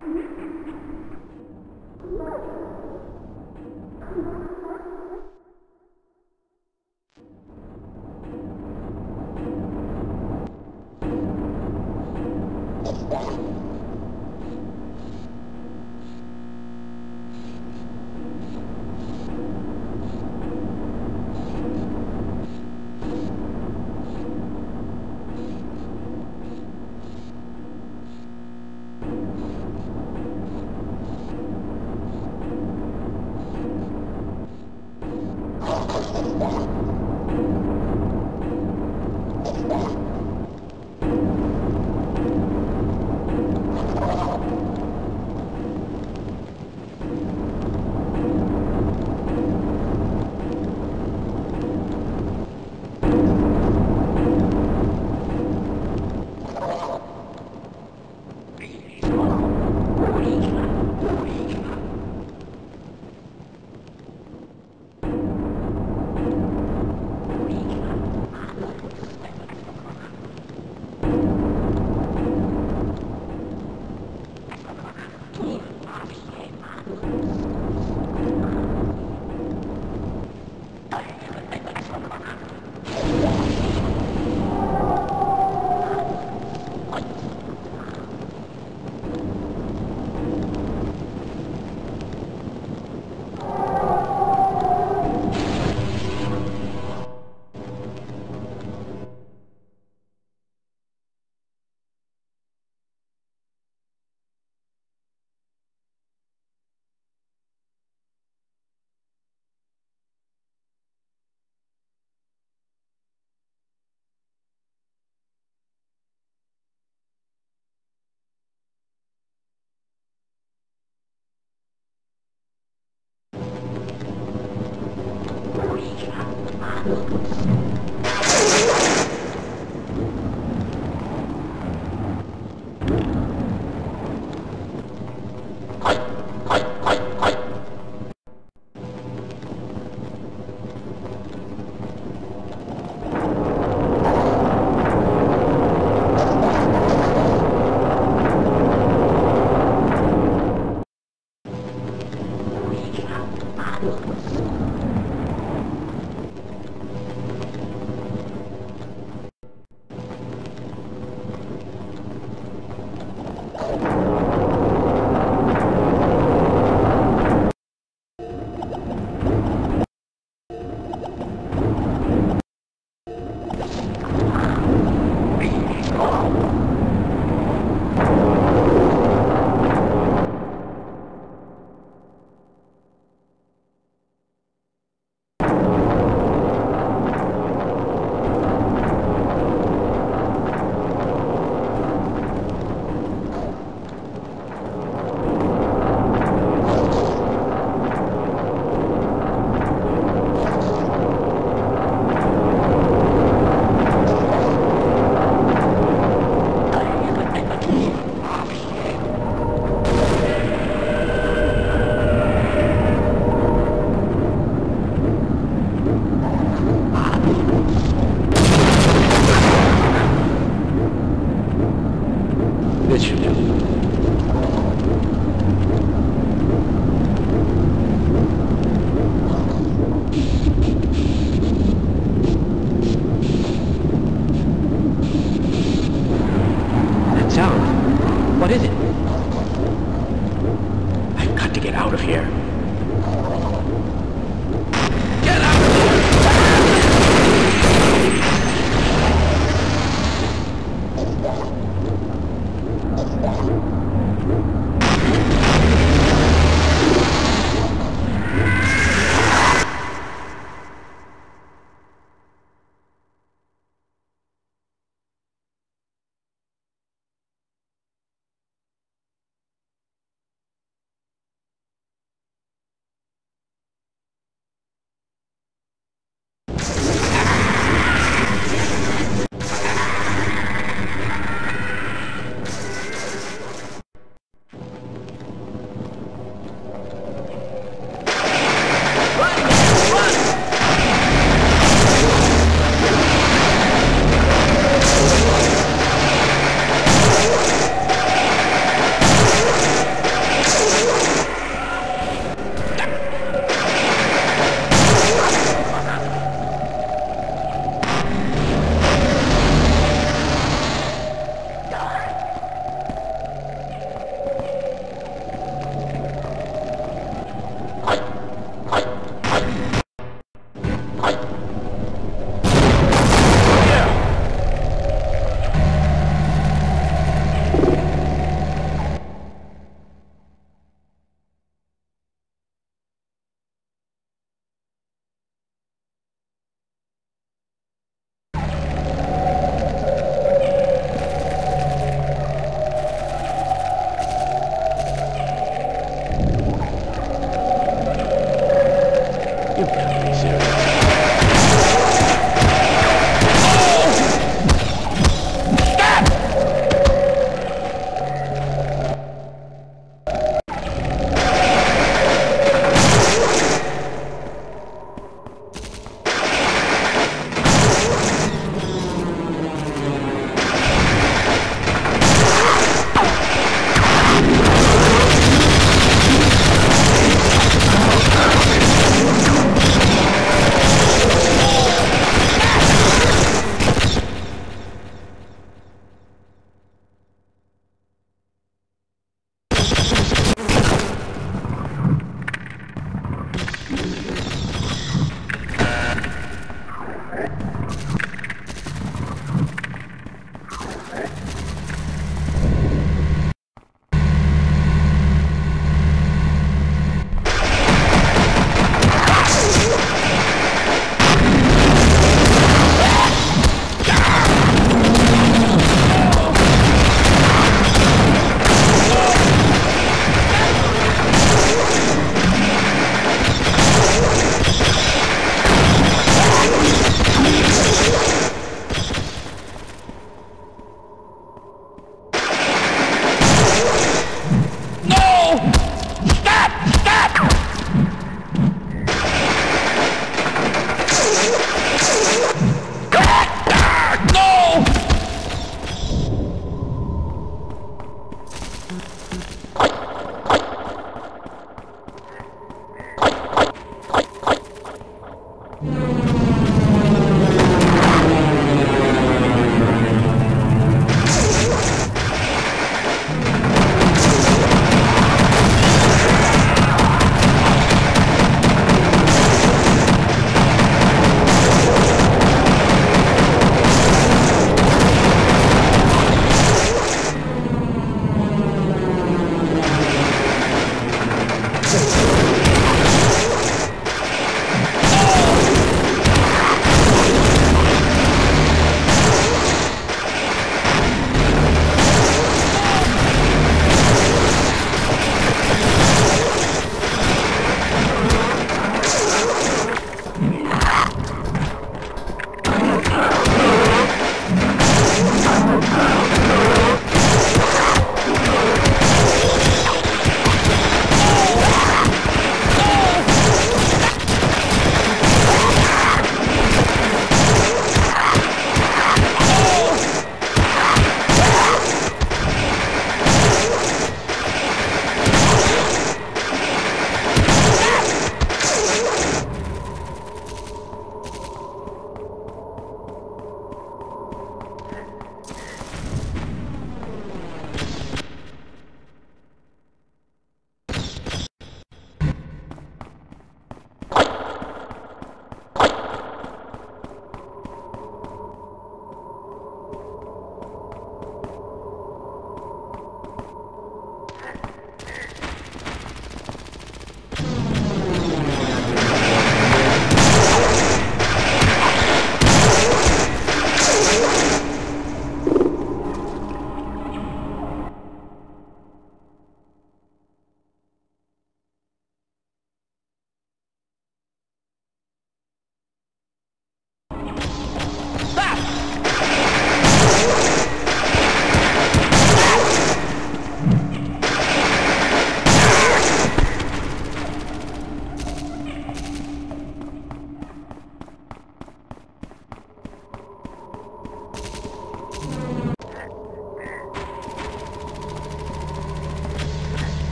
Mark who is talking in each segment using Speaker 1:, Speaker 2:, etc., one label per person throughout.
Speaker 1: Thank you.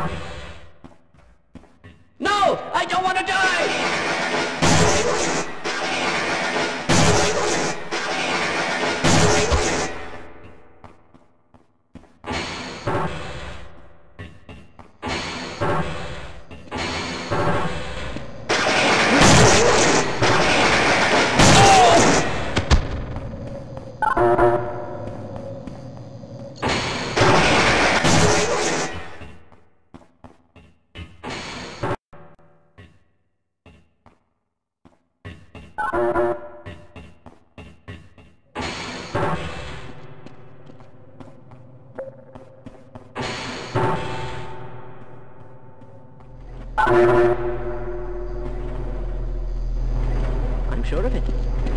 Speaker 1: No! I'm sure of it.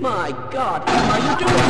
Speaker 1: My God, what are you doing?